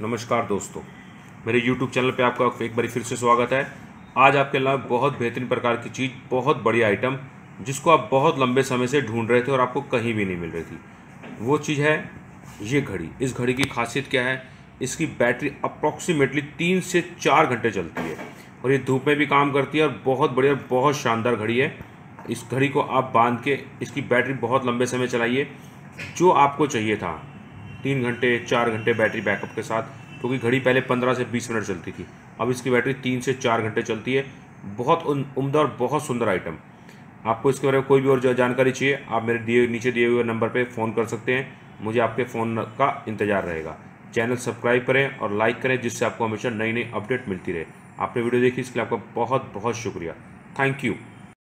नमस्कार दोस्तों, मेरे YouTube चैनल पे आपका एक बार फिर से स्वागत है। आज आपके लिए बहुत बेहतरीन प्रकार की चीज़, बहुत बड़ी आइटम जिसको आप बहुत लंबे समय से ढूंढ रहे थे और आपको कहीं भी नहीं मिल रही थी। वो चीज़ है ये घड़ी। इस घड़ी की खासियत क्या है? इसकी बैटरी अप्रॉक्सीमेटली तीन से चार घंटे चलती है और ये धूप में भी काम करती है और बहुत बढ़िया, बहुत शानदार घड़ी है। इस घड़ी को आप बाँध के इसकी बैटरी बहुत लंबे समय चलाइए। जो आपको चाहिए था तीन घंटे, चार घंटे बैटरी बैकअप के साथ, क्योंकि घड़ी पहले पंद्रह से बीस मिनट चलती थी। अब इसकी बैटरी तीन से चार घंटे चलती है। बहुत उम्दा और बहुत सुंदर आइटम। आपको इसके बारे में कोई भी और जानकारी चाहिए, आप मेरे दिए, नीचे दिए हुए नंबर पर फ़ोन कर सकते हैं। मुझे आपके फ़ोन का इंतज़ार रहेगा। चैनल सब्सक्राइब करें और लाइक करें, जिससे आपको हमेशा नई नई अपडेट मिलती रहे। आपने वीडियो देखी, इसके लिए आपका बहुत बहुत शुक्रिया। Thank you.